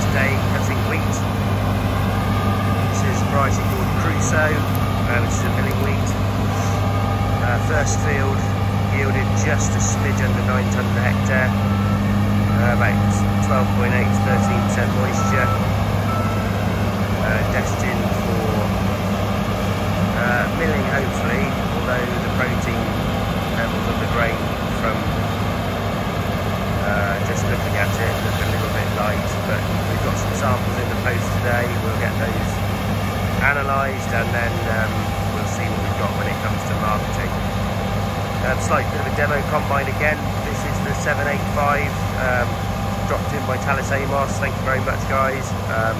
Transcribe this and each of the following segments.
first day cutting wheat. This is a variety called Crusoe, uh, which is a milling wheat. Uh, first field yielded just a smidge under 9 tonne per hectare, uh, about 12.8 to 13% moisture. Analysed and then um, we'll see what we've got when it comes to marketing. Um, slight bit of a demo combine again. This is the 785 um, dropped in by Tallis Amos. Thank you very much, guys. Um,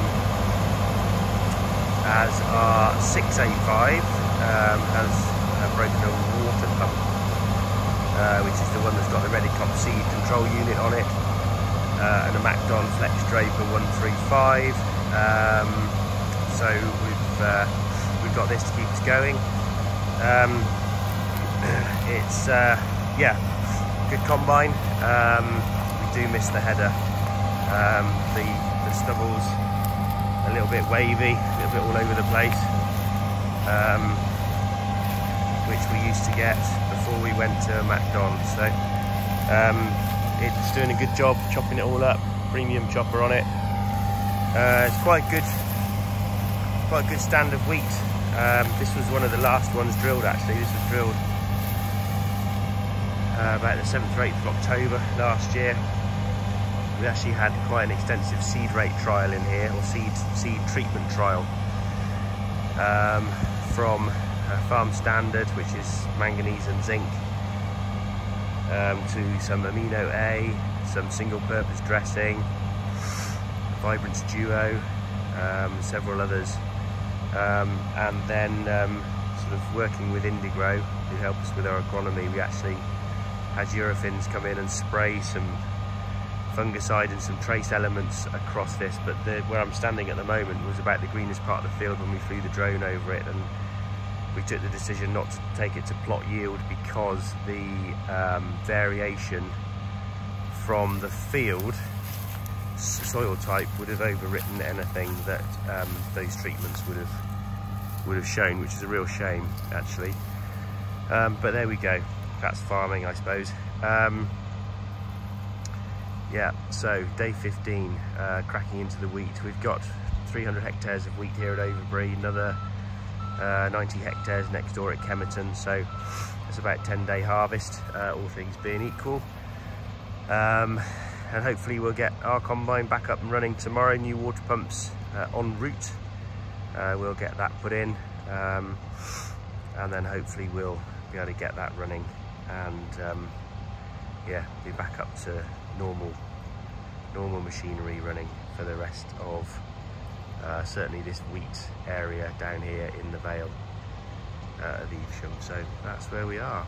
as our 685 um, has a broken a water pump, uh, which is the one that's got the Redekop seed control unit on it, uh, and a MacDon Flex Draper 135. So we've uh, we've got this to keep us going. Um, it's uh, yeah, good combine. Um, we do miss the header. Um, the the stubble's a little bit wavy, a little bit all over the place, um, which we used to get before we went to MacDon. So um, it's doing a good job chopping it all up. Premium chopper on it. Uh, it's quite good, quite a good stand of wheat. Um, this was one of the last ones drilled actually. This was drilled uh, about the 7th or 8th of October last year. We actually had quite an extensive seed rate trial in here, or seed seed treatment trial, um, from uh, Farm Standard, which is manganese and zinc, um, to some amino A, some single purpose dressing, Vibrance Duo, um, several others, um, and then um, sort of working with Indigro, who help us with our agronomy, we actually had Eurofins come in and spray some fungicide and some trace elements across this but the, where I'm standing at the moment was about the greenest part of the field when we flew the drone over it and we took the decision not to take it to plot yield because the um, variation from the field soil type would have overwritten anything that um, those treatments would have would have shown which is a real shame actually. Um, but there we go. That's farming I suppose. Um, yeah so day 15 uh, cracking into the wheat. We've got 300 hectares of wheat here at Overbury another uh, 90 hectares next door at Kemerton. So it's about 10 day harvest uh, all things being equal. Um, and hopefully we'll get our combine back up and running tomorrow. New water pumps uh, en route. Uh, we'll get that put in um, and then hopefully we'll be able to get that running and um, yeah be back up to normal normal machinery running for the rest of uh, certainly this wheat area down here in the Vale uh, of Evesham. So that's where we are